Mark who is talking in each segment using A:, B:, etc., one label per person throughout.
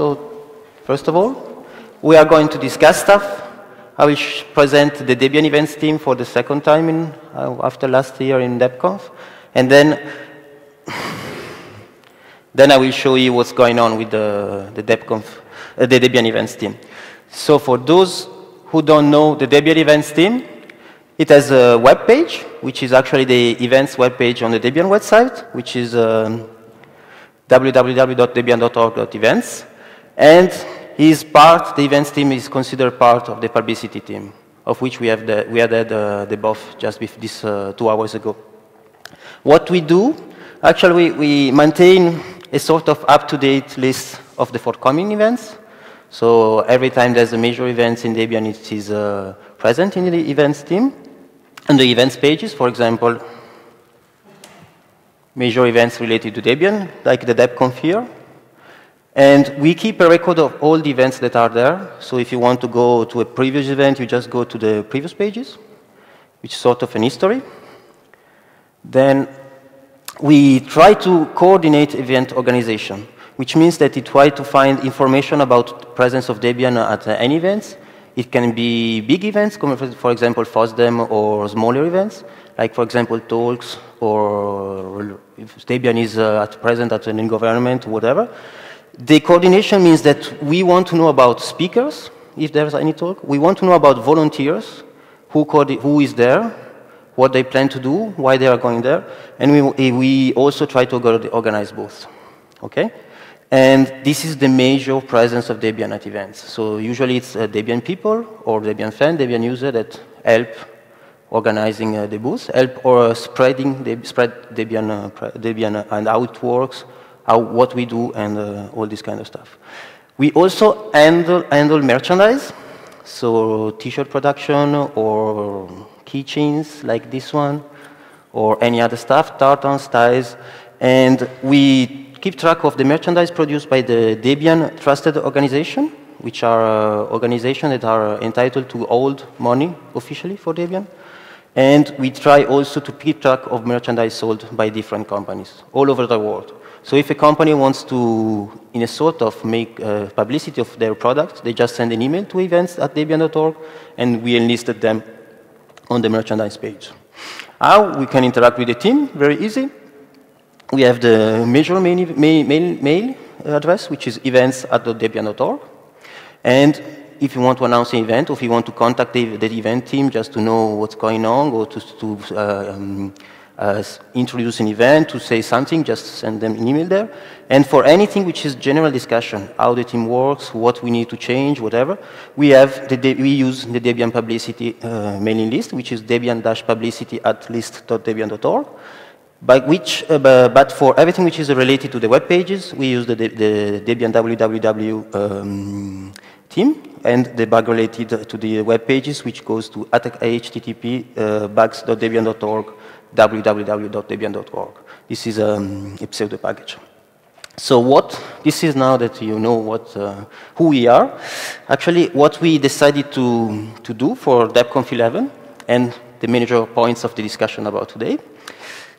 A: So first of all, we are going to discuss stuff. I will present the Debian events team for the second time in, uh, after last year in DebConf. And then, then I will show you what's going on with the, the uh, the Debian events team. So for those who don't know the Debian events team, it has a web page, which is actually the events web page on the Debian website, which is um, www.debian.org.events. And his part, the events team is considered part of the publicity team, of which we, have the, we had uh, the BoF just this uh, two hours ago. What we do, actually, we, we maintain a sort of up-to-date list of the forthcoming events. So every time there's a major event in Debian, it is uh, present in the events team. And the events pages, for example, major events related to Debian, like the DebConf here. And we keep a record of all the events that are there. So if you want to go to a previous event, you just go to the previous pages, which is sort of an history. Then we try to coordinate event organization, which means that we try to find information about the presence of Debian at any events. It can be big events, for example, FOSDEM, or smaller events, like, for example, talks, or if Debian is uh, at present at an environment, whatever. The coordination means that we want to know about speakers, if there's any talk. We want to know about volunteers, who, who is there, what they plan to do, why they are going there. And we, we also try to organize both. Okay? And this is the major presence of Debian at events. So usually it's uh, Debian people or Debian fan, Debian user that help organizing uh, the booth, help or uh, spreading, spread Debian, uh, Debian and how it works, how, what we do, and uh, all this kind of stuff. We also handle, handle merchandise, so t-shirt production or keychains like this one, or any other stuff, tartans, ties, and we keep track of the merchandise produced by the Debian Trusted Organization, which are uh, organizations that are entitled to hold money officially for Debian. And we try also to keep track of merchandise sold by different companies all over the world. So if a company wants to, in a sort of, make uh, publicity of their product, they just send an email to events at Debian.org, and we enlisted them on the merchandise page. How we can interact with the team? Very easy. We have the major mail, mail, mail address, which is events at debian.org. And if you want to announce an event, or if you want to contact the, the event team just to know what's going on, or to, to uh, um, uh, introduce an event, to say something, just send them an email there. And for anything which is general discussion, how the team works, what we need to change, whatever, we have the we use the Debian publicity uh, mailing list, which is debian-publicity at list.debian.org. By which, uh, but for everything which is related to the web pages, we use the, the Debian www um, team and the bug related to the web pages, which goes to http uh, bugs.debian.org www.debian.org. This is um, a pseudo package. So what, this is now that you know what, uh, who we are, actually what we decided to, to do for DebConf 11 and the major points of the discussion about today.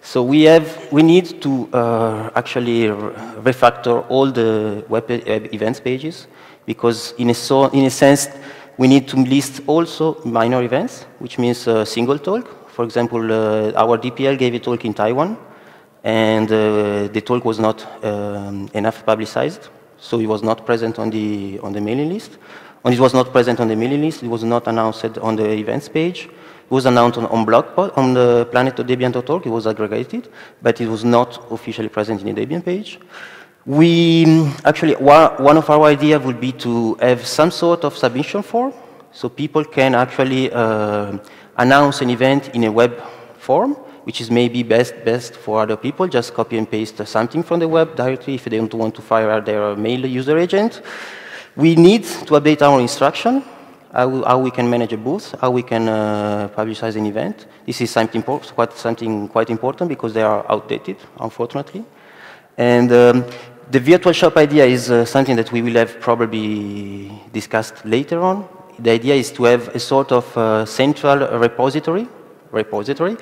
A: So we have, we need to uh, actually refactor all the web events pages because in a, so, in a sense, we need to list also minor events, which means a single talk, for example, uh, our DPL gave a talk in Taiwan, and uh, the talk was not um, enough publicized, so it was not present on the, on the mailing list. And it was not present on the mailing list, it was not announced on the events page. It was announced on, on blog on the planet.debian.org, it was aggregated, but it was not officially present in the Debian page. We, actually, one of our ideas would be to have some sort of submission form, so people can actually uh, announce an event in a web form, which is maybe best, best for other people. Just copy and paste something from the web directly if they don't want to fire their mail user agent. We need to update our instruction, how, how we can manage a booth, how we can uh, publicize an event. This is something, quite, something quite important because they are outdated, unfortunately. And um, the virtual shop idea is uh, something that we will have probably discussed later on the idea is to have a sort of uh, central repository, repository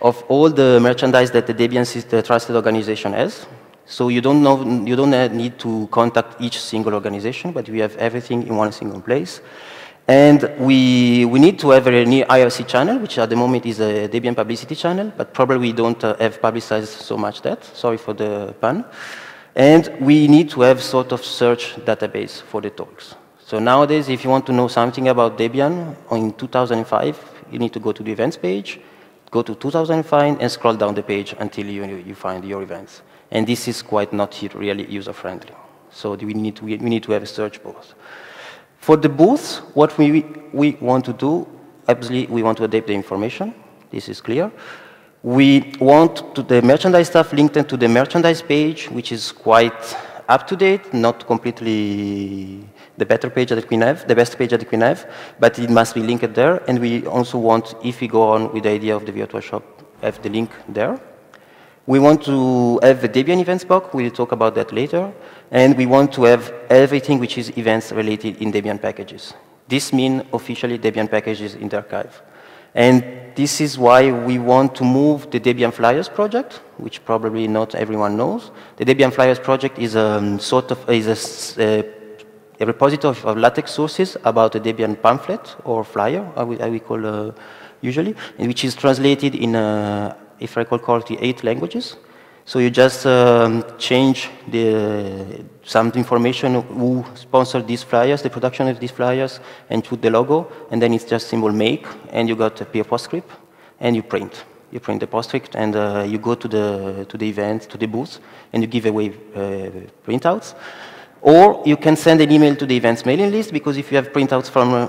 A: of all the merchandise that the Debian system, trusted organization has. So you don't, know, you don't need to contact each single organization, but we have everything in one single place. And we, we need to have a new IRC channel, which at the moment is a Debian publicity channel, but probably we don't uh, have publicized so much that. Sorry for the pun. And we need to have sort of search database for the talks. So nowadays, if you want to know something about Debian in 2005, you need to go to the events page, go to 2005, and scroll down the page until you, you find your events. And this is quite not really user-friendly. So we need, to, we need to have a search box. For the booths, what we, we want to do, obviously, we want to adapt the information. This is clear. We want to the merchandise stuff linked to the merchandise page, which is quite up to date, not completely the better page that we have, the best page that we have, but it must be linked there. And we also want, if we go on with the idea of the virtual shop, have the link there. We want to have a Debian events box. We'll talk about that later. And we want to have everything which is events related in Debian packages. This means officially Debian packages in the archive. And this is why we want to move the Debian Flyers project, which probably not everyone knows. The Debian Flyers project is a um, sort of is a, a repository of LaTeX sources about a Debian pamphlet or flyer, I we, I call uh, usually, which is translated in, uh, if I recall correctly, eight languages. So you just um, change the, some information who sponsored these flyers, the production of these flyers, and put the logo, and then it's just symbol make, and you got a peer postscript, and you print. You print the postscript, and uh, you go to the, to the event, to the booth, and you give away uh, printouts. Or you can send an email to the events mailing list because if you have printouts from... Uh,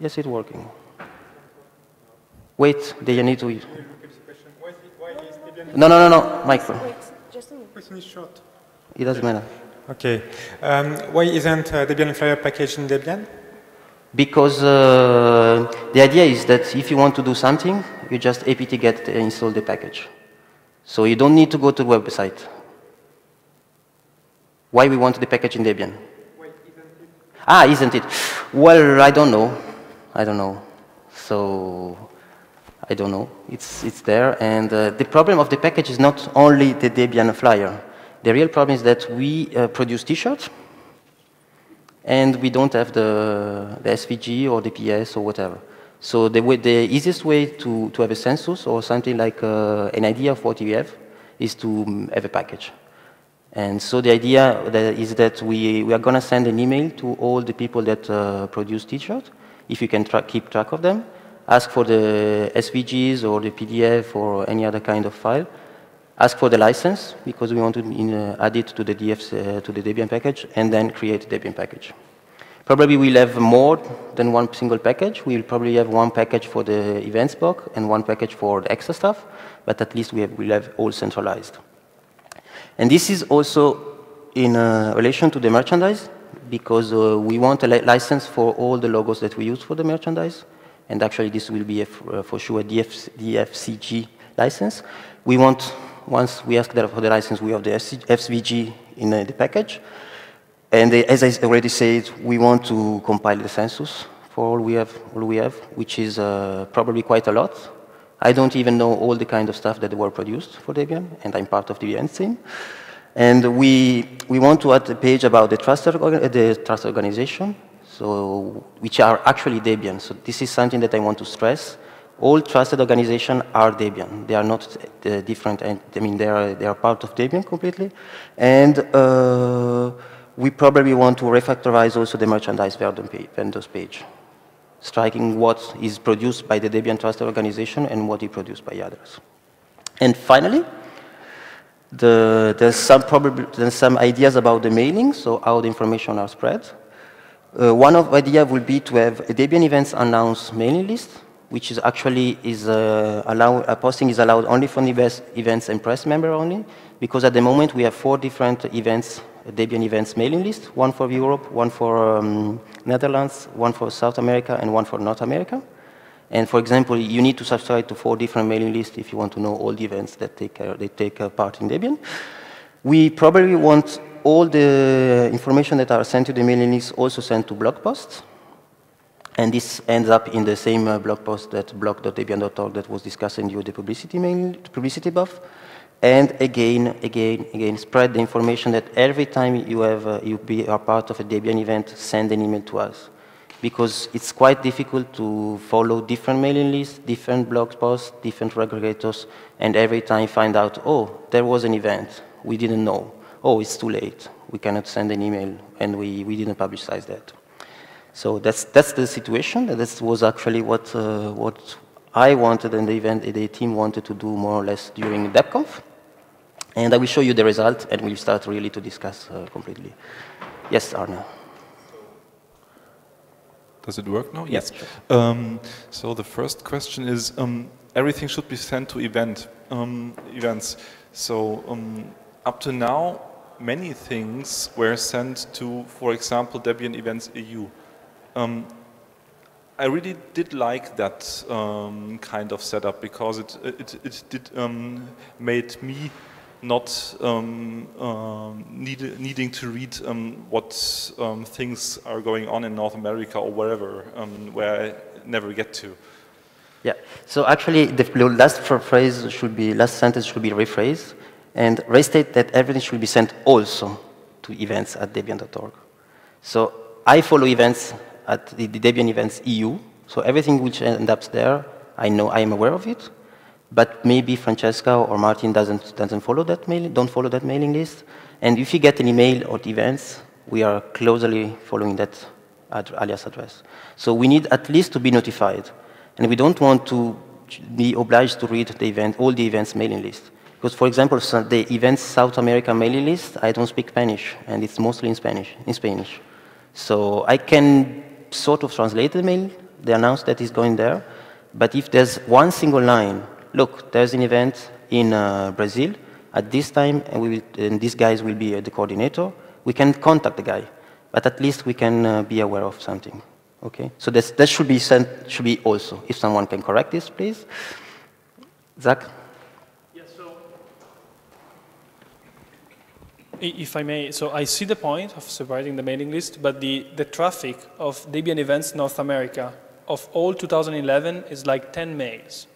A: yes, it's working. Wait, you need to... No, no, no, no, micro. Wait, just a minute. Question is short. It doesn't matter.
B: Okay. Um, why isn't uh, Debian Flyer package in Debian?
A: Because uh, the idea is that if you want to do something, you just apt-get install the package. So you don't need to go to the website. Why we want the package in Debian? Well, isn't ah, isn't it? Well, I don't know. I don't know. So, I don't know. It's, it's there. And uh, the problem of the package is not only the Debian flyer. The real problem is that we uh, produce T-shirts, and we don't have the, the SVG or the PS or whatever. So the, way, the easiest way to, to have a census or something like uh, an idea of what you have is to um, have a package. And so the idea that is that we, we are going to send an email to all the people that uh, produce T-shirts, if you can tra keep track of them, ask for the SVGs or the PDF or any other kind of file, ask for the license, because we want to in, uh, add it to the, uh, to the Debian package, and then create a Debian package. Probably we'll have more than one single package. We'll probably have one package for the events book and one package for the extra stuff, but at least we have, we'll have all centralized. And this is also in uh, relation to the merchandise, because uh, we want a li license for all the logos that we use for the merchandise. And actually, this will be uh, for sure a DF, DFSG license. We want, once we ask for the license, we have the SVG in uh, the package. And as I already said, we want to compile the census for all we have, all we have which is uh, probably quite a lot. I don't even know all the kind of stuff that were produced for Debian, and I'm part of the Debian team. And we, we want to add a page about the trust, the trust organization, so, which are actually Debian. So this is something that I want to stress. All trusted organizations are Debian. They are not uh, different, I mean, they are, they are part of Debian completely. And uh, we probably want to refactorize also the merchandise vendors page striking what is produced by the Debian trusted organization and what is produced by others. And finally, the, there's, some probably, there's some ideas about the mailing, so how the information are spread. Uh, one of idea will be to have a Debian events announced mailing list, which is actually is uh, allow, uh, posting is allowed only for events and press member only, because at the moment we have four different events Debian events mailing list, one for Europe, one for um, Netherlands, one for South America, and one for North America. And for example, you need to subscribe to four different mailing lists if you want to know all the events that take, uh, they take uh, part in Debian. We probably want all the information that are sent to the mailing list also sent to blog posts. And this ends up in the same uh, blog post that blog.debian.org that was discussing during the publicity, mail, publicity BoF. and again, again, again, spread the information that every time you have uh, you be a part of a Debian event, send an email to us, because it's quite difficult to follow different mailing lists, different blog posts, different aggregators, and every time find out, oh, there was an event, we didn't know. Oh, it's too late, we cannot send an email, and we, we didn't publicize that. So that's, that's the situation. That was actually what, uh, what I wanted and the event, the team wanted to do more or less during DebConf. And I will show you the result, and we'll start really to discuss uh, completely. Yes, Arne.
C: Does it work now?
A: Yes.
C: Um, so the first question is, um, everything should be sent to event um, events. So um, up to now, many things were sent to, for example, Debian Events EU. Um, I really did like that um, kind of setup because it it, it did made me not um, um, need, needing to read um, what um, things are going on in North America or wherever, um, where I never get to.
A: Yeah, so actually the last phrase should be, last sentence should be rephrased and restate that everything should be sent also to events at debian.org. So I follow events at the, Debian events EU, so everything which ends up there, I know I am aware of it, but maybe Francesca or Martin doesn't, doesn't follow that mailing, don't follow that mailing list. And if you get an email or events, we are closely following that ad alias address. So we need at least to be notified. And we don't want to be obliged to read the event, all the events mailing list. Because, for example, the events South America mailing list, I don't speak Spanish, and it's mostly in Spanish. In Spanish. So I can sort of translate the mail, they announce that it's going there, but if there's one single line look, there's an event in uh, Brazil at this time, and, will, and, these guys will be uh, the coordinator. We can contact the guy, but at least we can uh, be aware of something. Okay, so that should be sent, should be also. If someone can correct this, please. Zack.
D: Yes. So, if I may, so I see the point of separating the mailing list, but the the traffic of Debian events North America of all 2011 is like 10 mails.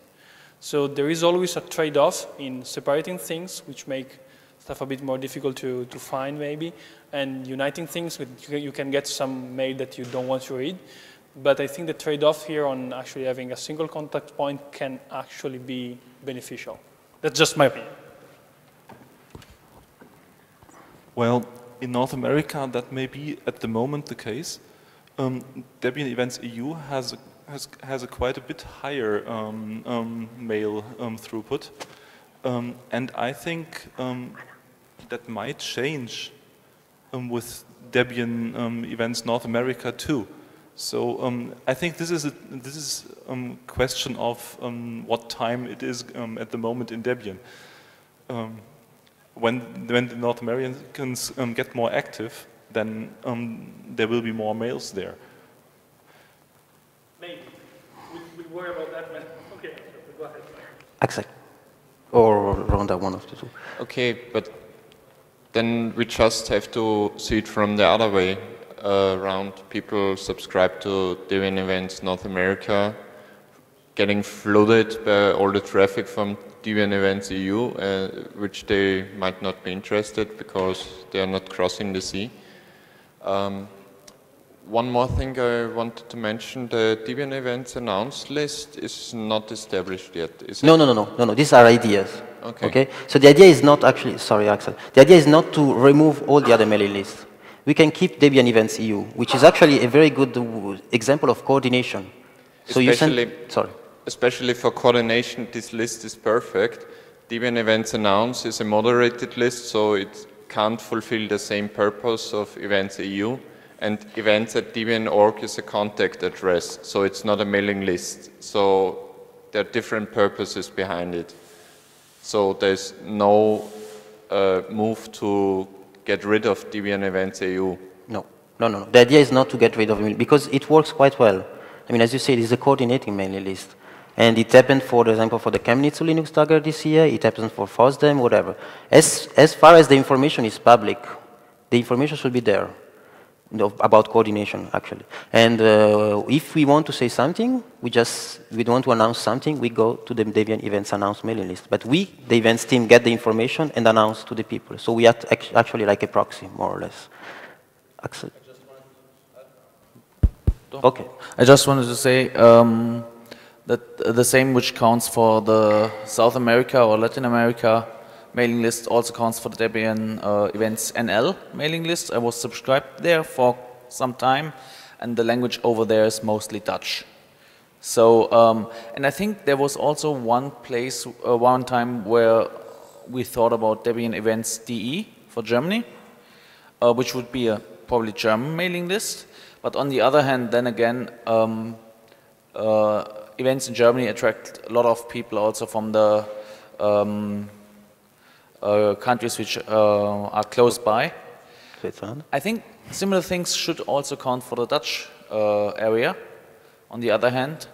D: So there is always a trade-off in separating things, which make stuff a bit more difficult to, to find maybe, and uniting things, with, you can get some mail that you don't want to read. But I think the trade-off here on actually having a single contact point can actually be beneficial. That's just my opinion.
C: Well, in North America, that may be at the moment the case. Um, Debian Events EU has has, has a quite a bit higher um, um, mail um, throughput. Um, and I think um, that might change with Debian events North America too. So I think this is a this is a question of what time it is at the moment in Debian. When when the North Americans get more active, then there will be more males there. Maybe.
D: We, we worry about that man. Okay, go ahead.
A: Axel. Or Rhonda, one of the two.
E: Okay, but then we just have to see it from the other way uh, around. People subscribe to Debian Events North America, getting flooded by all the traffic from Debian Events EU, uh, which they might not be interested because they are not crossing the sea. Um, one more thing I wanted to mention, the Debian events announced list is not established yet,
A: no. No, no, no, no, no, these are ideas.
E: Okay.
A: okay. So the idea is not actually, sorry Axel, the idea is not to remove all the other mailing lists. We can keep Debian Events EU, which is actually a very good example of coordination.
E: So especially, you send, sorry. Especially for coordination, this list is perfect. Debian Events Announce is a moderated list, so it can't fulfill the same purpose of Events EU and events at Debian.org is a contact address, so it's not a mailing list. So there are different purposes behind it. So there's no uh, move to get rid of Debian Events EU.
A: No, no, no. The idea is not to get rid of it because it works quite well. I mean, as you said, it's a coordinating mailing list. And it happened, for example, for the Chemnitz Linux Tage this year. It happens for FOSDEM, whatever. As, as far as the information is public, the information should be there. about coordination, actually. And uh, if we want to say something, we just, we don't want to announce something, we go to the Debian events announce mailing list. But we, the events team, get the information and announce to the people. So we are actually like a proxy, more or less. Axel? Okay.
F: I just wanted to say um, that the same which counts for the South America or Latin America mailing list also counts for the Debian uh, Events NL mailing list. I was subscribed there for some time, and the language over there is mostly Dutch. So, um, and I think there was also one place, uh, one time where we thought about Debian Events DE for Germany, uh, which would be a probably German mailing list. But on the other hand, then again, um, uh, events in Germany attract a lot of people also from the um, uh, countries which uh, are close by.
A: Switzerland.
F: I think similar things should also count for the Dutch uh, area, on the other hand.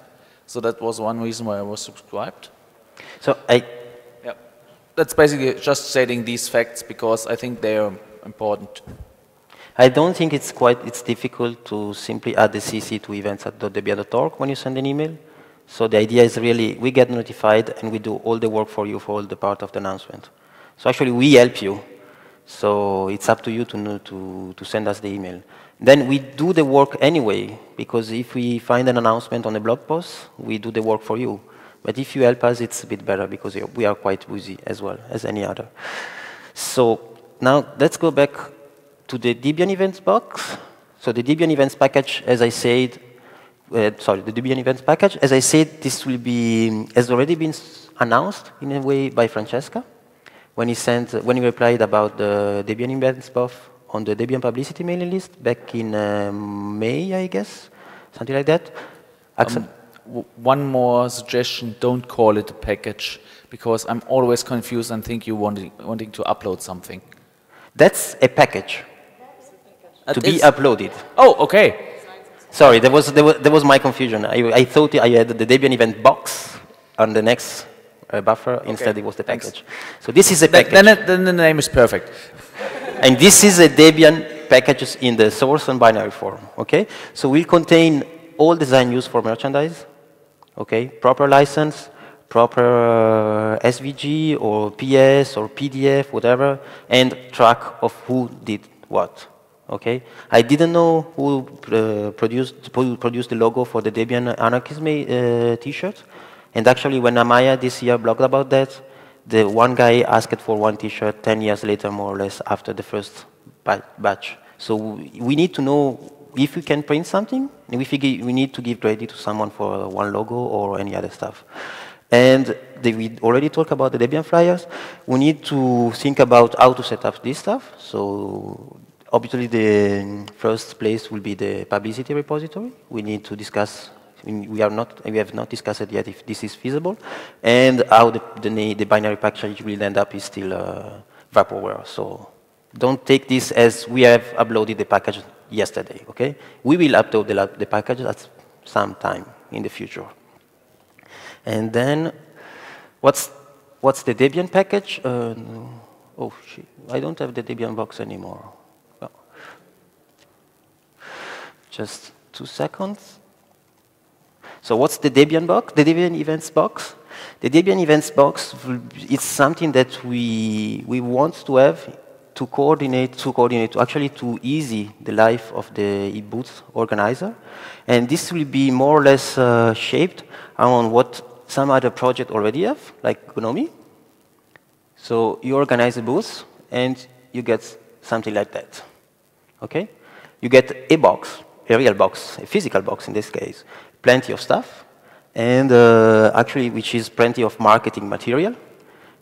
F: So that was one reason why I was subscribed.
A: So I...
F: Yeah. That's basically just stating these facts because I think they are important.
A: I don't think it's quite, it's difficult to simply add the CC to events at .debian.org when you send an email. So the idea is really, we get notified and we do all the work for you for all the part of the announcement. So actually, we help you. So it's up to you to, know, to, to send us the email. Then we do the work anyway, because if we find an announcement on a blog post, we do the work for you. But if you help us, it's a bit better, because we are quite busy as well as any other. So now let's go back to the Debian events box. So the Debian events package, as I said, uh, sorry, the Debian events package, as I said, this will be, has already been announced in a way by Francesca when he sent, when he replied about the Debian events BoF on the Debian publicity mailing list back in uh, May, I guess, something like that. Axel?
F: Um, one more suggestion, don't call it a package, because I'm always confused and think you're wanting, wanting to upload something.
A: That's a package.
F: That
A: to be uploaded.
F: Oh, okay.
A: Sorry, there was, there was, there was my confusion. I, I thought I had the Debian event box on the next buffer. Okay. Instead, it was the package. Thanks. So this is a package.
F: Then, it, then the name is perfect.
A: and this is a Debian packages in the source and binary form. Okay. So we contain all design used for merchandise. Okay. Proper license, proper uh, SVG or PS or PDF, whatever, and track of who did what. Okay, I didn't know who uh, produced produced the logo for the Debian Anarchism uh, T-shirt, and actually, when Amaya this year blogged about that, the one guy asked for one T-shirt 10 years later, more or less, after the first batch. So we need to know if we can print something, and if we, we need to give credit to someone for one logo or any other stuff. And the, we already talked about the Debian flyers. We need to think about how to set up this stuff. So obviously the first place will be the publicity repository. We need to discuss we are not, we have not discussed yet if this is feasible, and how the, the, the binary package will end up is still uh, vaporware. So don't take this as we have uploaded the package yesterday, okay? We will upload the, the package at some time in the future. And then, what's, what's the Debian package? Uh, oh. I don't have the Debian box anymore. Just two seconds. So what's the Debian box? The Debian events box? The Debian events box is something that we, we want to have to coordinate, to coordinate, to actually to easy the life of the e-booth organizer. And this will be more or less uh, shaped around what some other project already have, like GNOME. So you organize a booth and you get something like that. Okay? You get a box, a real box, a physical box in this case, plenty of stuff, and uh, actually which is plenty of marketing material.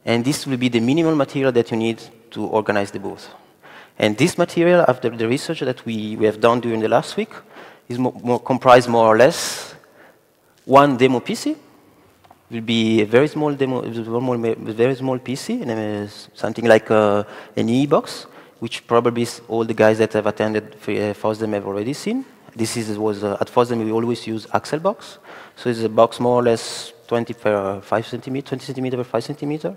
A: And this will be the minimal material that you need to organize the booth. And this material, after the research that we, we have done during the last week, is more, more comprised more or less one demo PC, will be a very small demo, very small PC, and uh, something like uh, an e-box, which probably all the guys that have attended FOSDEM have already seen. This is, was, uh, at FOSDEM we always use Axel box. So it's a box more or less 20 per 5 centimeter, 20 centimeter per 5 centimeter.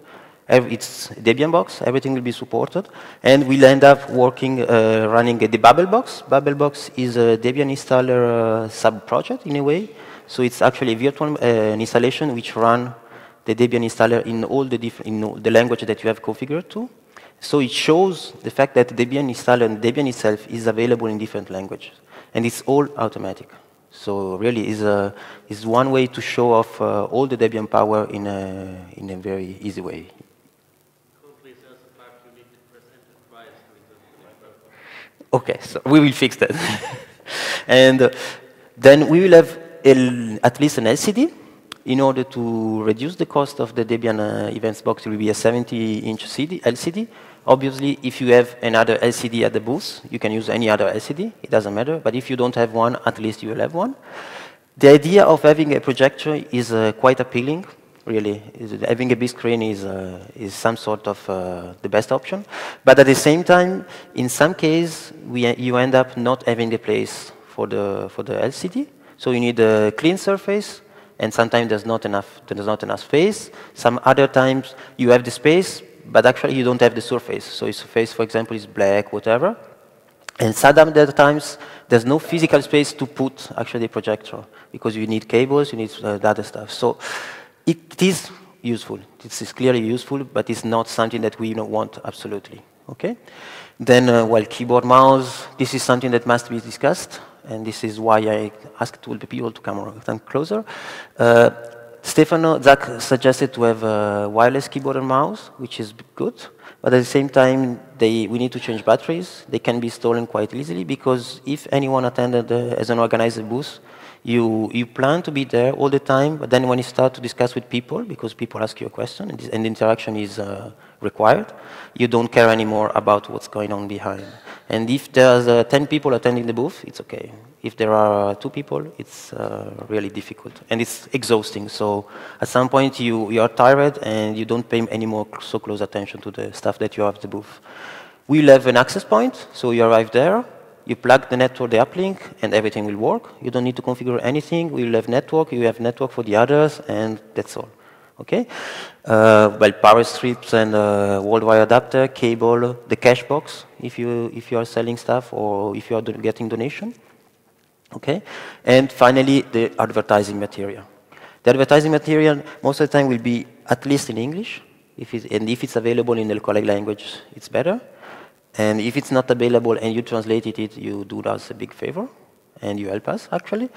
A: It's Debian box, everything will be supported. And we'll end up working, uh, running the Babelbox. Babelbox is a Debian installer uh, sub-project in a way. So it's actually a virtual uh, installation which run the Debian installer in all the different, in the language that you have configured to. So it shows the fact that Debian installer and Debian itself is available in different languages. And it's all automatic. So really is, a, is one way to show off uh, all the Debian power in a, in a very easy way. Okay, so we will fix that. and uh, then we will have at least an LCD in order to reduce the cost of the Debian uh, events box, it will be a 70-inch LCD. Obviously, if you have another LCD at the booth, you can use any other LCD. It doesn't matter. But if you don't have one, at least you will have one. The idea of having a projector is uh, quite appealing, really. Having a big screen is, uh, is some sort of uh, the best option. But at the same time, in some cases, you end up not having the place for the, for the LCD. So you need a clean surface, and sometimes there's not enough, there's not enough space. Some other times you have the space, but actually you don't have the surface. So your surface, for example, is black, whatever. And some other times there's no physical space to put actually the projector because you need cables, you need uh, other stuff. So it is useful. It is clearly useful, but it's not something that we don't want absolutely. Okay. Then, uh, well, keyboard, mouse. This is something that must be discussed and this is why I asked all the people to come closer. Uh, Stefano, Zack suggested to have a wireless keyboard and mouse, which is good. But at the same time, they, we need to change batteries. They can be stolen quite easily because if anyone attended as an organizer booth, you, you plan to be there all the time, but then when you start to discuss with people, because people ask you a question and, this, and interaction is uh, required, you don't care anymore about what's going on behind. And if there's uh, 10 people attending the booth, it's okay. If there are uh, two people, it's uh, really difficult. And it's exhausting. So at some point, you, you are tired and you don't pay any more so close attention to the stuff that you have at the booth. We'll have an access point. So you arrive there, you plug the network, the uplink, and everything will work. You don't need to configure anything. We'll have network. You have network for the others, and that's all. Okay? Uh, well, power strips and uh, worldwide adapter, cable, the cash box if you if you are selling stuff or if you are getting donation. Okay? And finally, the advertising material. The advertising material most of the time will be at least in English, if and if it's available in the local language, it's better. And if it's not available and you translated it, you do us a big favor, and you help us actually.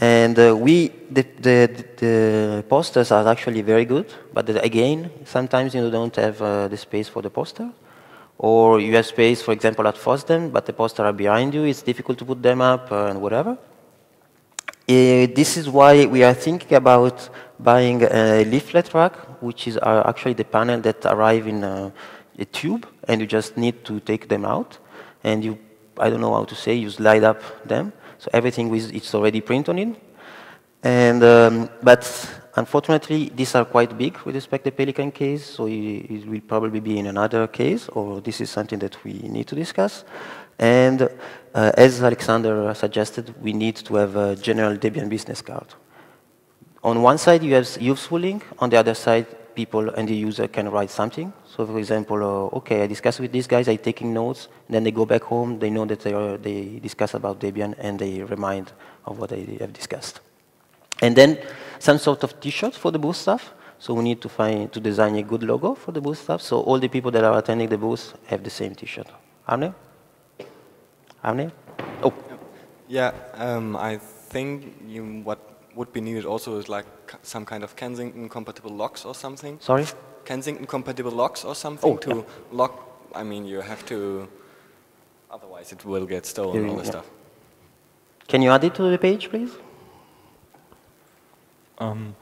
A: And uh, we, the, the, the, posters are actually very good, but again, sometimes you don't have uh, the space for the poster. Or you have space, for example, at FOSDEM, but the posters are behind you, it's difficult to put them up uh, and whatever. Uh, this is why we are thinking about buying a leaflet rack, which is uh, actually the panel that arrive in a, a tube, and you just need to take them out. And you, I don't know how to say, you slide up them so everything is it's already printed on it. And, um, but unfortunately, these are quite big with respect to the Pelican case, so it, will probably be in another case, or this is something that we need to discuss. And uh, as Alexander suggested, we need to have a general Debian business card. On one side, you have useful link. On the other side, people and the user can write something. So for example, uh, okay, I discuss with these guys, I'm taking notes, then they go back home, they know that they, are, they discuss about Debian, and they remind of what they have discussed. And then some sort of t-shirt for the booth staff. So we need to find, to design a good logo for the booth staff, so all the people that are attending the booth have the same t-shirt. Arne? Arne? Oh.
G: Yeah, um, I think you, what would be needed also is like some kind of Kensington compatible locks or something.
A: Sorry?
G: Kensington compatible locks or something
A: oh,
G: to
A: yeah.
G: lock. I mean, you have to, otherwise it will get stolen, all this yeah. stuff.
A: Can you add it to the page, please?
C: Um,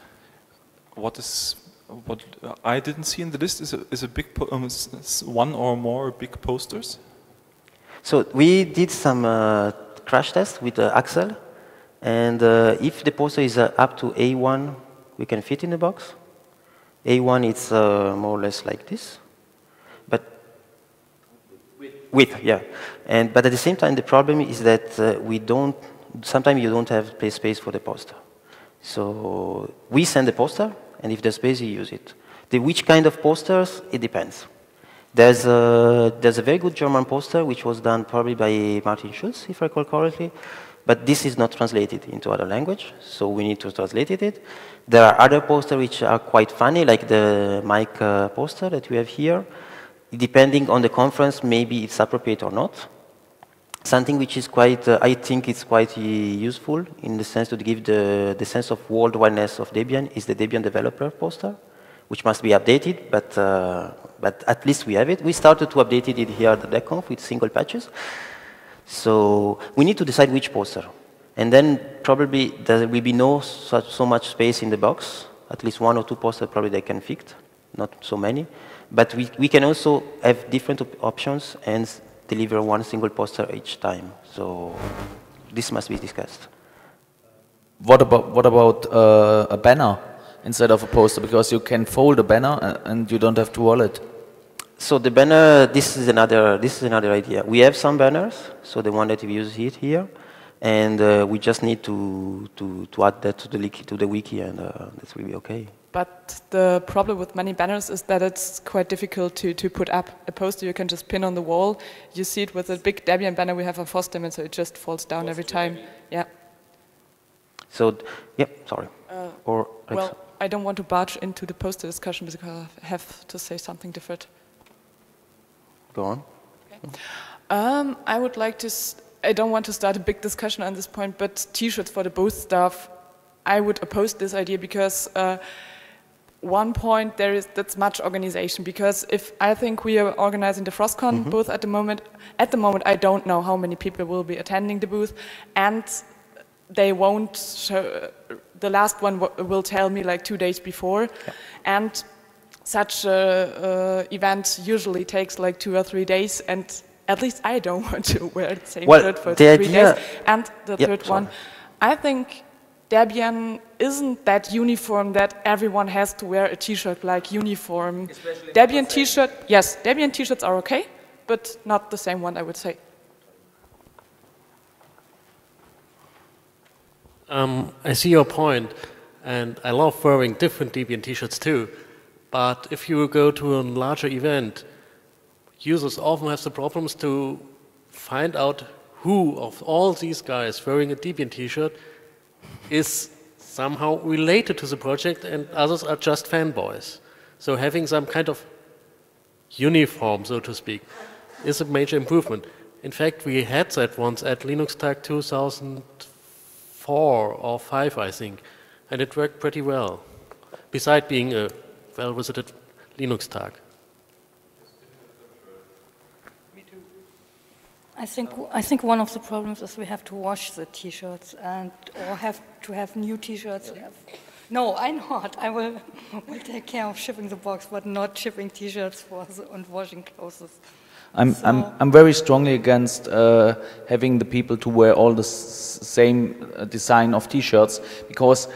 C: what is what uh, I didn't see in the list is a, is a big um, one or more big posters.
A: So we did some uh, crash tests with uh, Axel, and uh, if the poster is uh, up to A1, we can fit in the box. A1 is uh, more or less like this, but width, yeah. And but at the same time, the problem is that uh, we don't. Sometimes you don't have space for the poster. So we send the poster, and if there's space, you use it. The which kind of posters, it depends. There's a, there's a very good German poster which was done probably by Martin Schulz, if I recall correctly, but this is not translated into other language, so we need to translate it. There are other posters which are quite funny, like the Mike uh, poster that we have here. Depending on the conference, maybe it's appropriate or not. Something which is quite, uh, I think it's quite uh, useful in the sense to give the, the sense of worldwideness of Debian is the Debian developer poster, which must be updated, but, uh, but at least we have it. We started to update it here at the DebConf with single patches. So we need to decide which poster. And then probably there will be no such, so much space in the box, at least one or two posters probably they can fit, not so many. But we, we can also have different op options and deliver one single poster each time. So this must be discussed.
F: What about, what about uh, a banner instead of a poster? Because you can fold a banner uh, and you don't have to wall it.
A: So the banner, this is another, this is another idea. We have some banners, so the one that we use it here, and uh, we just need to, to, to add that to the, to the wiki, and uh, this will be okay.
H: But the problem with many banners is that it's quite difficult to, to put up a poster you can just pin on the wall. You see it with a big Debian banner we have a FOSDEM, and so it just falls down every time. Yeah.
A: So, yeah, sorry.
H: Uh,
A: or
H: well, I don't want to barge into the poster discussion because I have to say something different.
A: Go on.
H: Okay. Um, I would like to, I don't want to start a big discussion on this point, but t-shirts for the booth staff, I would oppose this idea because uh, one point there is that's much organization because if I think we are organizing the FrOSCon mm -hmm. booth at the moment, at the moment I don't know how many people will be attending the booth and they won't show, the last one will tell me like two days before yeah. and such a uh, event usually takes like two or three days, and at least I don't want to wear the same
A: well,
H: shirt for
A: three
H: days. And the
A: yep,
H: third
A: sorry.
H: one, I think Debian isn't that uniform that everyone has to wear a t-shirt like uniform. Especially Debian t-shirt, yes, Debian t-shirts are okay, but not the same one, I would say.
I: Um, I see your point, and I love wearing different Debian t-shirts too. But if you go to a larger event, users often have the problems to find out who of all these guys wearing a Debian t-shirt is somehow related to the project and others are just fanboys. So having some kind of uniform, so to speak, is a major improvement. In fact, we had that once at LinuxTag 2004 or 5, I think, and it worked pretty well. Besides being a well visited Linux Tag.
J: I think I think one of the problems is we have to wash the T-shirts and or have to have new T-shirts. No, I not. I will, will take care of shipping the box, but not shipping T-shirts for the, and washing clothes.
F: I'm, so I'm, I'm very strongly against uh, having the people to wear all the same uh, design of T-shirts because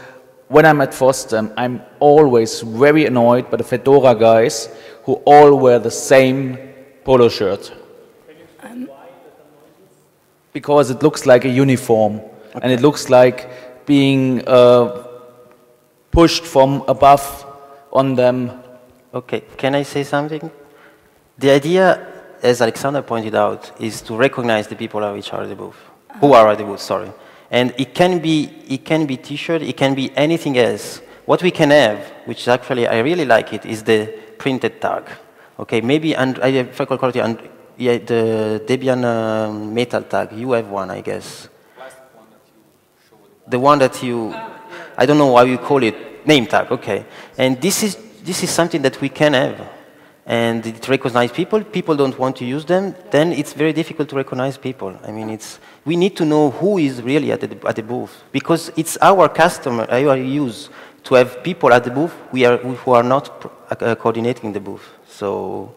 F: when I'm at FOSDEM, I'm always very annoyed by the Fedora guys who all wear the same polo shirt. Because it looks like a uniform okay. and it looks like being uh, pushed from above on them.
A: Okay, can I say something? The idea, as Alexander pointed out, is to recognize the people which are at the booth, who are at the booth, sorry. And it can be, it can be t-shirt, it can be anything else. What we can have, which actually I really like it, is the printed tag. Okay, maybe, and I have quality, and yeah, the Debian uh, metal tag, you have one, I guess. The one that you, I don't know how you call it, name tag, okay. And this is, this is something that we can have and it recognizes people, people don't want to use them, then it's very difficult to recognize people. I mean, it's, we need to know who is really at the, at the booth, because it's our customer, our use, to have people at the booth we are, who are not uh, coordinating the booth. So,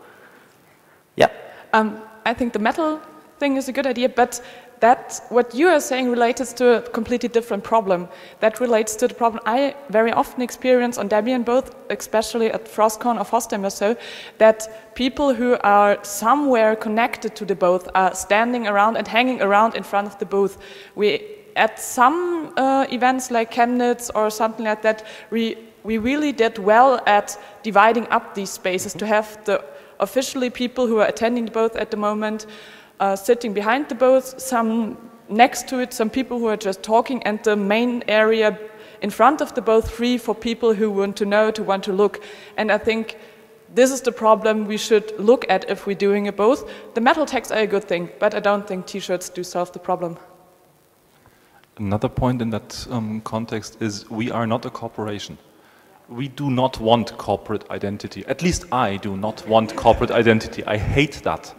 A: yeah.
H: Um, I think the metal thing is a good idea, but that what you are saying relates to a completely different problem. That relates to the problem I very often experience on Debian, both especially at FrOSCon or FOSDEM or so, that people who are somewhere connected to the booth are standing around and hanging around in front of the booth. We at some uh, events like Chemnitz or something like that, we we really did well at dividing up these spaces to have the officially people who are attending the booth at the moment uh, sitting behind the booth, some next to it, some people who are just talking, and the main area in front of the booth free for people who want to know, to want to look. And I think this is the problem we should look at if we're doing a both. The metal tags are a good thing, but I don't think t-shirts do solve the problem.
C: Another point in that um, context is we are not a corporation. We do not want corporate identity. At least I do not want corporate identity. I hate that.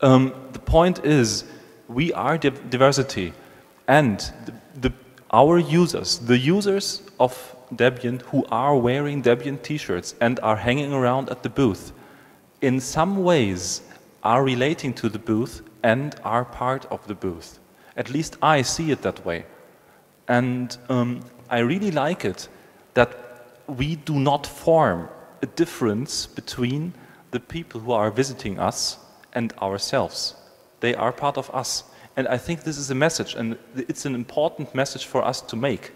C: Um, the point is, we are diversity, and the, the, our users, the users of Debian who are wearing Debian t-shirts and are hanging around at the booth, in some ways are relating to the booth and are part of the booth. At least I see it that way. And um, I really like it that we do not form a difference between the people who are visiting us and ourselves. They are part of us. And I think this is a message, and it's an important message for us to make.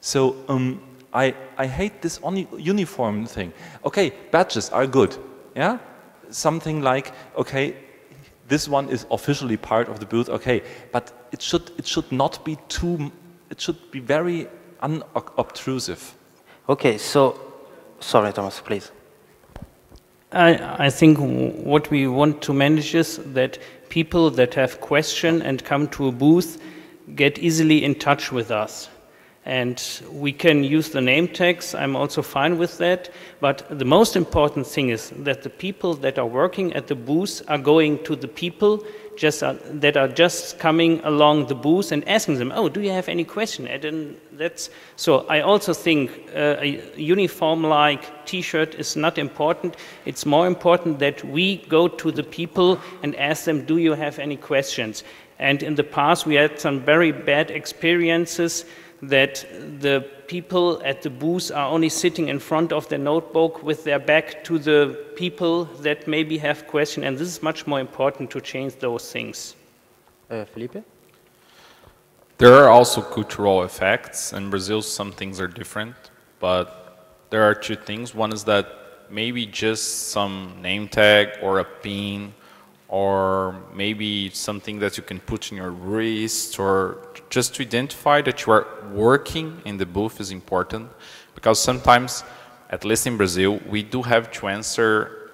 C: So um, I, I hate this uniform thing. Okay, badges are good, yeah? Something like, okay, this one is officially part of the booth, okay, but it should, it should not be too, it should be very unobtrusive.
A: Okay, so, sorry, Thomas, please.
K: I, I think what we want to manage is that people that have question and come to a booth get easily in touch with us. And we can use the name tags, I'm also fine with that. But the most important thing is that the people that are working at the booth are going to the people just uh, that are just coming along the booth and asking them, oh, do you have any question? And that's, so I also think uh, a uniform-like T-shirt is not important. It's more important that we go to the people and ask them, do you have any questions? And in the past, we had some very bad experiences that the people at the booth are only sitting in front of their notebook with their back to the people that maybe have questions, and this is much more important to change those things.
A: Uh, Felipe?
L: There are also cultural effects. In Brazil, some things are different, but there are two things. One is that maybe just some name tag or a pin or maybe something that you can put in your wrist or just to identify that you are working in the booth is important. Because sometimes at least in Brazil we do have to answer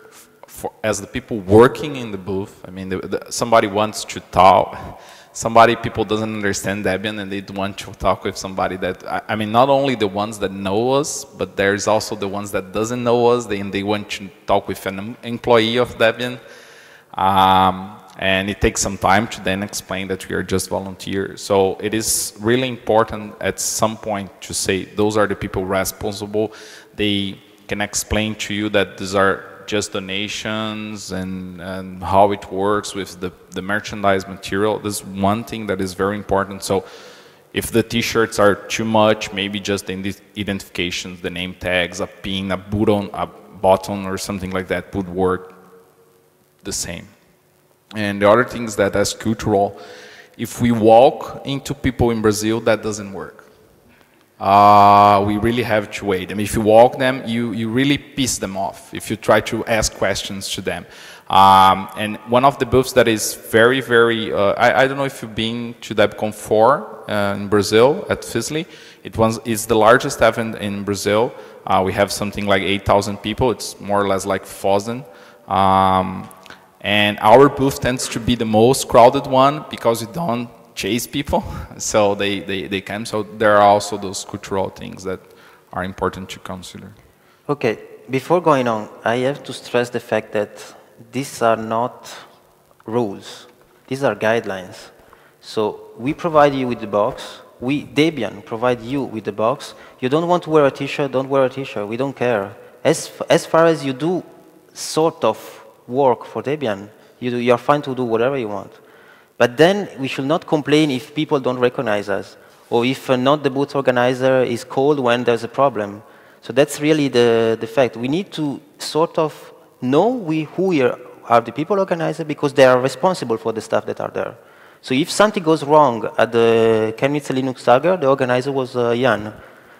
L: for, as the people working in the booth. I mean the, the, somebody wants to talk. Somebody people doesn't understand Debian and they want to talk with somebody that I, I, mean not only the ones that know us but there's also the ones that doesn't know us they, and they want to talk with an employee of Debian um, and it takes some time to then explain that we are just volunteers. So it is really important at some point to say those are the people responsible. They can explain to you that these are just donations and, and how it works with the, the merchandise material. This is one thing that is very important. So if the t-shirts are too much, maybe just the identifications, the name tags, a pin, a button, a button or something like that would work the same. And the other thing is that as cultural, if we walk into people in Brazil, that doesn't work. Uh, we really have to wait. I mean, if you walk them, you, you really piss them off if you try to ask questions to them. Um, and one of the booths that is very, very, uh, I, I, don't know if you've been to DebConf 4 uh, in Brazil at FISL. It was, it's the largest event in Brazil. Uh, we have something like 8,000 people. It's more or less like FOSDEM. Um, and our booth tends to be the most crowded one because we don't chase people. So they, they, they come. So there are also those cultural things that are important to consider.
A: Okay, before going on, I have to stress the fact that these are not rules. These are guidelines. So we provide you with the box. We, Debian, provide you with the box. You don't want to wear a t-shirt, don't wear a t-shirt. We don't care. As, as far as you do sort of work for Debian. You do, you're fine to do whatever you want. But then we should not complain if people don't recognize us or if uh, not the booth organizer is called when there's a problem. So that's really the, the fact. We need to sort of know we, who are, are the people organizer because they are responsible for the stuff that are there. So if something goes wrong at the Chemnitz Linux Tage, the organizer was uh, Jan.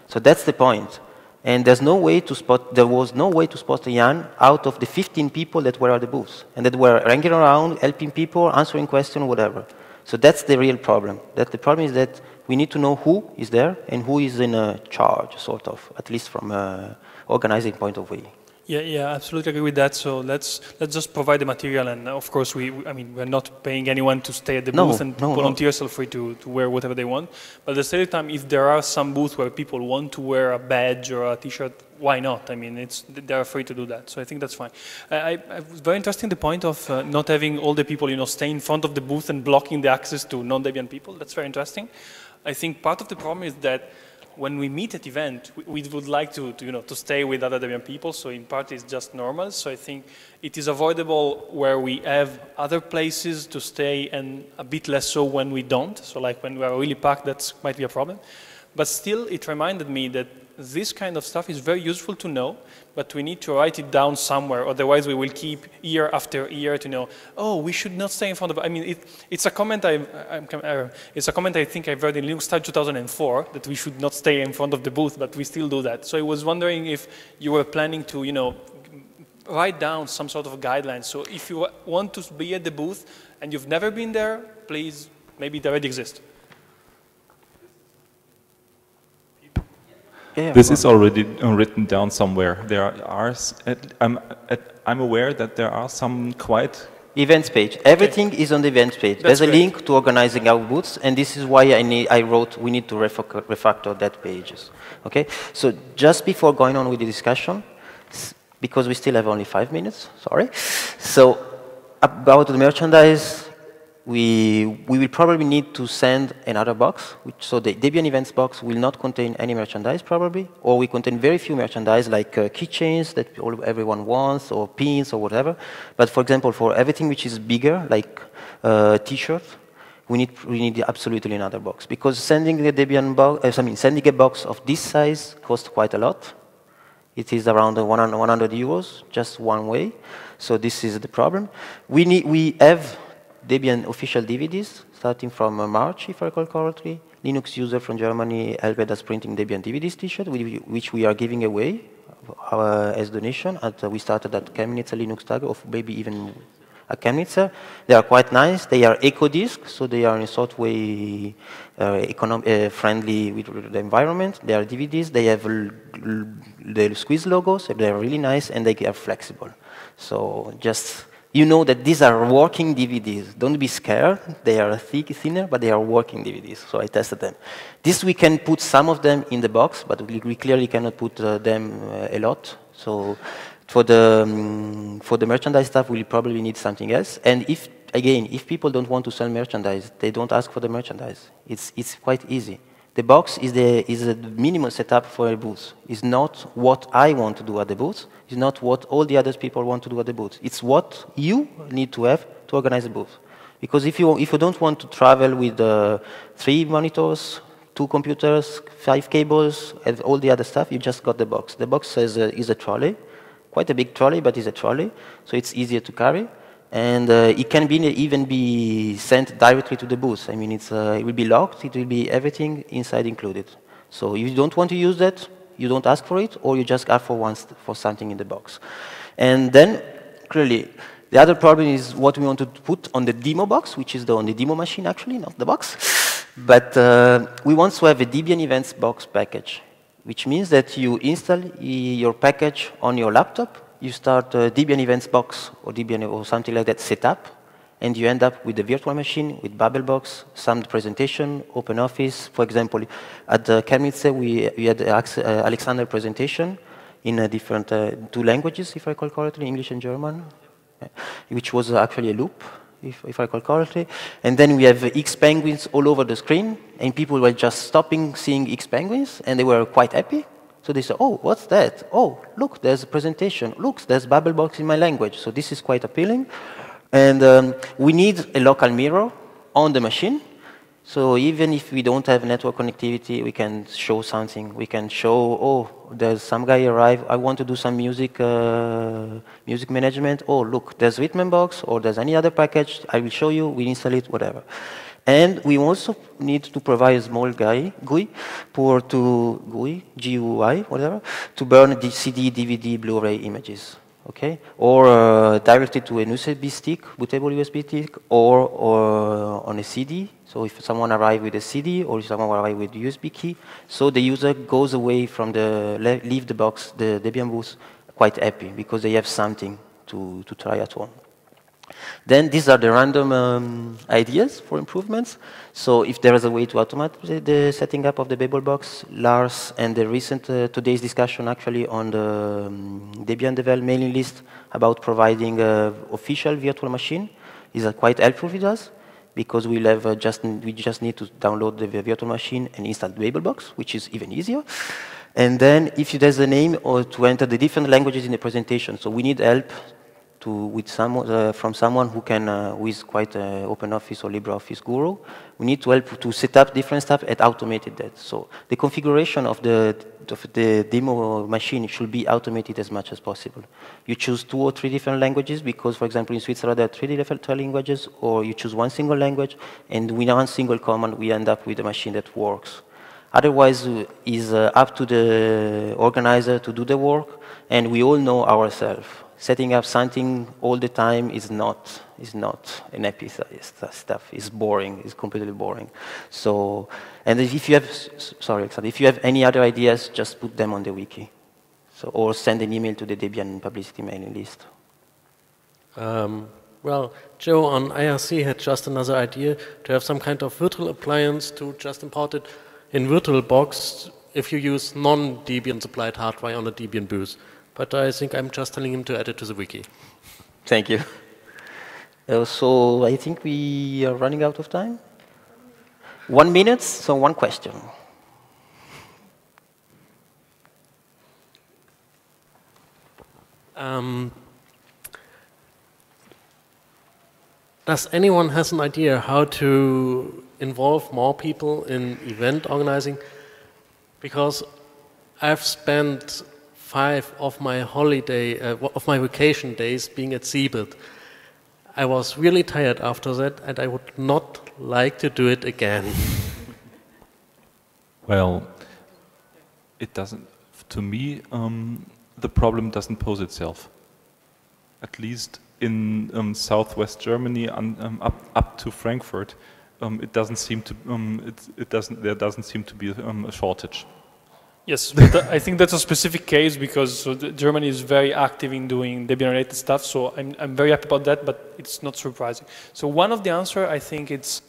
A: So that's the point. And there's no way to spot, there was no way to spot Jan out of the 15 people that were at the booth and that were hanging around, helping people, answering questions, whatever. So that's the real problem. That the problem is that we need to know who is there and who is in a charge, sort of, at least from an organizing point of view.
D: Yeah, yeah, absolutely agree with that. So let's let's just provide the material, and of course, we, I mean, we're not paying anyone to stay at the
A: no,
D: booth, and
A: no,
D: volunteers
A: no.
D: are free to, to wear whatever they want. But at the same time, if there are some booths where people want to wear a badge or a T-shirt, why not? I mean, it's they are free to do that. So I think that's fine. I, I, I was very interesting the point of uh, not having all the people, you know, stay in front of the booth and blocking the access to non-Debian people. That's very interesting. I think part of the problem is that when we meet at event, we, we would like to, to, you know, to stay with other Debian people, so in part it's just normal. So I think it is avoidable where we have other places to stay and a bit less so when we don't. So like when we are really packed, that might be a problem. But still, it reminded me that this kind of stuff is very useful to know, but we need to write it down somewhere, otherwise we will keep year after year to know, oh, we should not stay in front of, I mean, it, it's a comment I, uh, it's a comment I think I've read in Linux Style 2004, that we should not stay in front of the booth, but we still do that. So I was wondering if you were planning to, you know, write down some sort of guidelines. So if you want to be at the booth and you've never been there, please, maybe it already exists.
A: Yeah,
C: this is already uh, written down somewhere. There are, I'm, I'm aware that there are some quite
A: Events page. Everything okay. is on the events page.
D: That's
A: There's a
D: great.
A: link to organizing our booths, and this is why I, need, I wrote we need to refactor, refactor that pages. Okay. So just before going on with the discussion, because we still have only five minutes. Sorry. So about the merchandise, we, we will probably need to send another box. Which, so the Debian events box will not contain any merchandise probably, or we contain very few merchandise like uh, keychains that all, everyone wants, or pins or whatever. But for example, for everything which is bigger, like uh, t-shirt, we need, we need absolutely another box. Because sending a Debian box, uh, I mean, sending a box of this size costs quite a lot. It is around 100, 100 euros, just one way. So this is the problem. We, need, we have Debian official DVDs, starting from uh, March, if I recall correctly. Linux user from Germany helped us printing Debian DVDs t-shirt, which we are giving away uh, as donation. At, uh, we started at Chemnitzer Linux Tag, or maybe even at Chemnitzer. They are quite nice. They are eco discs, so they are in a sort of way uh, uh, friendly with the environment. They are DVDs. They have the squeeze logos. So they are really nice, and they are flexible. So just you know that these are working DVDs. Don't be scared. They are thick, thinner, but they are working DVDs. So I tested them. This we can put some of them in the box, but we, clearly cannot put uh, them uh, a lot. So for the um, for the merchandise stuff, we'll probably need something else. And if again, if people don't want to sell merchandise, they don't ask for the merchandise. It's it's quite easy. The box is the is a minimal setup for a booth. It's not what I want to do at the booth. It's not what all the other people want to do at the booth. It's what you need to have to organize a booth. Because if you if you don't want to travel with uh, three monitors, two computers, five cables, and all the other stuff, you just got the box. The box says uh, is a trolley, quite a big trolley, but it's a trolley, so it's easier to carry and uh, it can be, even be sent directly to the booth. I mean, uh, it will be locked, it will be everything inside included. So if you don't want to use that, you don't ask for it, or you just ask for, once, for something in the box. And then, clearly, the other problem is what we want to put on the demo box, which is the, on the demo machine, actually, not the box. But uh, we want to have a Debian events box package, which means that you install your package on your laptop, you start a Debian events box or Debian or something like that set up, and you end up with a virtual machine with Babelbox, some presentation, OpenOffice. For example, at the Chemnitzer, we, we had uh, Alexander presentation in a different uh, two languages, if I recall correctly, English and German, which was actually a loop, if, if I recall correctly. And then we have X penguins all over the screen, and people were just stopping seeing X penguins, and they were quite happy. So they say, oh, what's that? Oh, look, there's a presentation. Look, there's Babelbox in my language. So this is quite appealing. And um, we need a local mirror on the machine. So even if we don't have network connectivity, we can show something. We can show, oh, there's some guy arrived. I want to do some music, uh, music management. Oh, look, there's Rhythmbox or there's any other package. I will show you. We install it, whatever. And we also need to provide a small GUI, GUI, for to GUI, GUI, whatever, to burn the CD, DVD, Blu-ray images okay? Or uh, directly to an USB stick, bootable USB stick, or, or on a CD. So if someone arrives with a CD, or if someone arrives with USB key, so the user goes away from the, leave the box, the Debian booth, quite happy, because they have something to, to try at home. Then these are the random um, ideas for improvements. So if there is a way to automate the, setting up of the Babel box, Lars and the recent uh, today's discussion actually on the um, Debian Devel mailing list about providing an official virtual machine is uh, quite helpful with us because we'll have uh, just we just need to download the virtual machine and install the Babel box, which is even easier. And then if you there's a name or to enter the different languages in the presentation, so we need help to, with uh, from someone who can, uh, who is quite uh, OpenOffice or LibreOffice guru. We need to help to set up different stuff and automated that. So the configuration of the, of the demo machine should be automated as much as possible. You choose two or three different languages because, for example, in Switzerland there are three different languages, or you choose one single language, and with one single command we end up with a machine that works. Otherwise, uh, is uh, up to the organizer to do the work, and we all know ourselves setting up something all the time is not is not an happy stuff. It's boring. It's completely boring. So, and if you have sorry, if you have any other ideas, just put them on the wiki. So, or send an email to the Debian publicity mailing list.
I: Um, well, Joe on IRC had just another idea to have some kind of virtual appliance to just import it in VirtualBox if you use non-Debian supplied hardware on a Debian booth but I think I'm just telling him to add it to the wiki.
A: Thank you. Uh, so I think we are running out of time. One minute, so one question.
I: Um, does anyone has an idea how to involve more people in event organizing? Because I've spent five of my holiday, uh, of my vacation days being at CeBIT. I was really tired after that, and I would not like to do it again.
C: Well, it doesn't. To me, um, the problem doesn't pose itself. At least in um, southwest Germany, um, up up to Frankfurt, um, it doesn't seem to. Um, it, it doesn't. There doesn't seem to be um, a shortage.
D: Yes, I think that's a specific case because Germany is very active in doing Debian-related stuff, so I'm, I'm very happy about that, but it's not surprising. So one of the answer, I think it's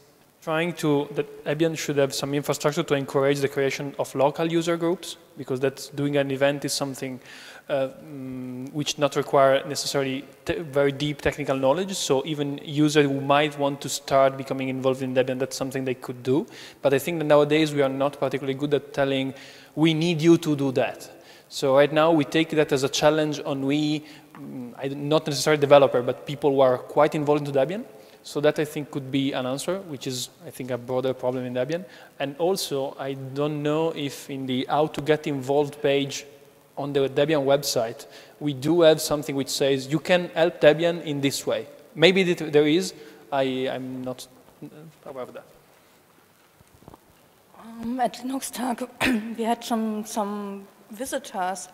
D: trying to, that Debian should have some infrastructure to encourage the creation of local user groups, because that's doing an event is something uh, mm, which not require necessarily very deep technical knowledge. So even users who might want to start becoming involved in Debian, that's something they could do. But I think that nowadays we are not particularly good at telling we need you to do that. So right now we take that as a challenge on we, mm, not necessarily developer, but people who are quite involved in Debian. So that I think could be an answer, which is I think a broader problem in Debian. And also I don't know if in the how to get involved page on the Debian website, we do have something which says you can help Debian in this way. Maybe there is, I, am not aware of that.
J: Um, at Linux we had some, some visitors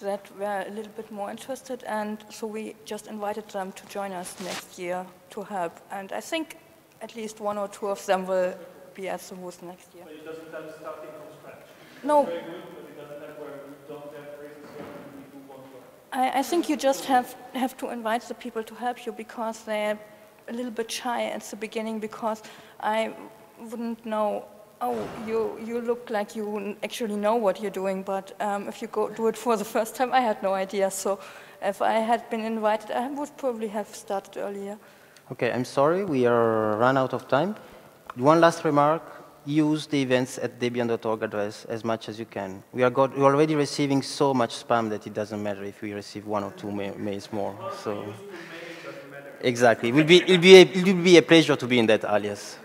J: that were a little bit more interested, and so we just invited them to join us next year to help. And I think at least one or two of them will be at the booth next year.
D: But it doesn't have starting from scratch.
J: No. I, I think you just have, have to invite the people to help you because they're a little bit shy at the beginning because I wouldn't know oh, you, you look like you actually know what you're doing, but um, if you go do it for the first time, I had no idea. So if I had been invited, I would probably have started earlier.
A: Okay, I'm sorry, we are run out of time. One last remark, use the events at debian.org address as much as you can. We are got, we're already receiving so much spam that it doesn't matter if we receive one or two ma mails more. So, exactly, it will be, it will be, a, it will be a pleasure to be in that alias.